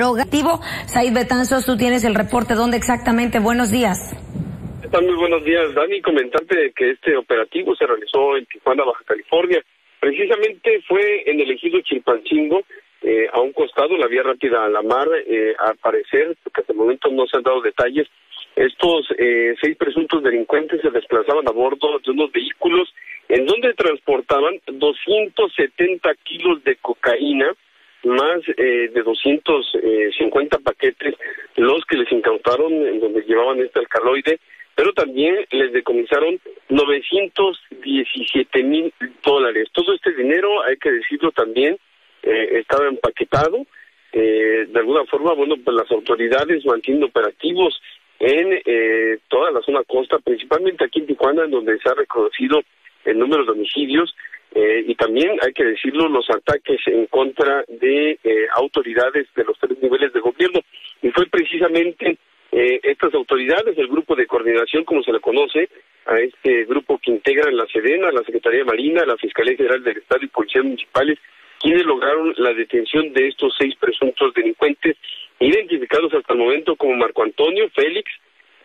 Rogativo. Said Betanzos, tú tienes el reporte. ¿Dónde exactamente? Buenos días. Están muy buenos días, Dani. Comentarte que este operativo se realizó en Tijuana, Baja California. Precisamente fue en el ejido Chilpancingo, eh, a un costado, la vía rápida a la mar, eh, al parecer, porque hasta el momento no se han dado detalles, estos eh, seis presuntos delincuentes se desplazaban a bordo de unos vehículos en donde transportaban 270 kilos de cocaína, más eh, de 250 paquetes los que les incautaron en donde llevaban este alcaloide, pero también les decomisaron 917 mil dólares. Todo este dinero, hay que decirlo también, eh, estaba empaquetado. Eh, de alguna forma, bueno, pues las autoridades mantienen operativos en eh, toda la zona costa, principalmente aquí en Tijuana, en donde se ha reconocido el número de homicidios eh, y también, hay que decirlo, los ataques en contra de eh, autoridades de los tres niveles de gobierno. Y fue precisamente eh, estas autoridades, el grupo de coordinación, como se le conoce, a este grupo que integra la Sedena, la Secretaría Marina, la Fiscalía General del Estado y Policías Municipales, quienes lograron la detención de estos seis presuntos delincuentes, identificados hasta el momento como Marco Antonio, Félix,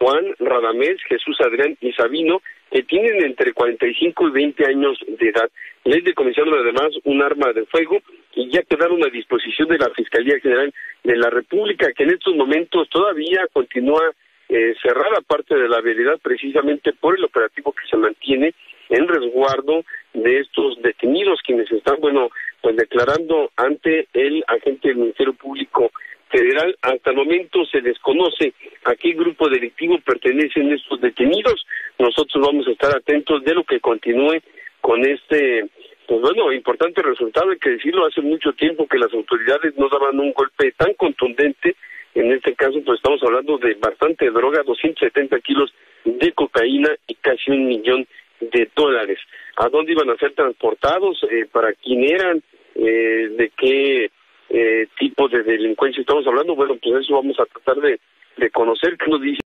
Juan, Radamés, Jesús Adrián y Sabino, que tienen entre 45 y 20 años de edad. Les decomisaron además un arma de fuego y ya quedaron a disposición de la Fiscalía General de la República, que en estos momentos todavía continúa eh, cerrada parte de la veredad precisamente por el operativo que se mantiene en resguardo de estos detenidos quienes están, bueno, pues declarando ante el agente del Ministerio Público Federal. Hasta el momento se desconoce a qué grupo delictivo pertenecen estos detenidos. Nosotros vamos a estar atentos de lo que continúe con este, pues bueno, importante resultado. Hay que decirlo, hace mucho tiempo que las autoridades no daban un golpe tan contundente. En este caso, pues estamos hablando de bastante droga, 270 kilos de cocaína y casi un millón de dólares. ¿A dónde iban a ser transportados? Eh, ¿Para quién eran? Eh, ¿De qué eh, tipo de delincuencia estamos hablando? Bueno, pues eso vamos a tratar de, de conocer. ¿Qué nos dice?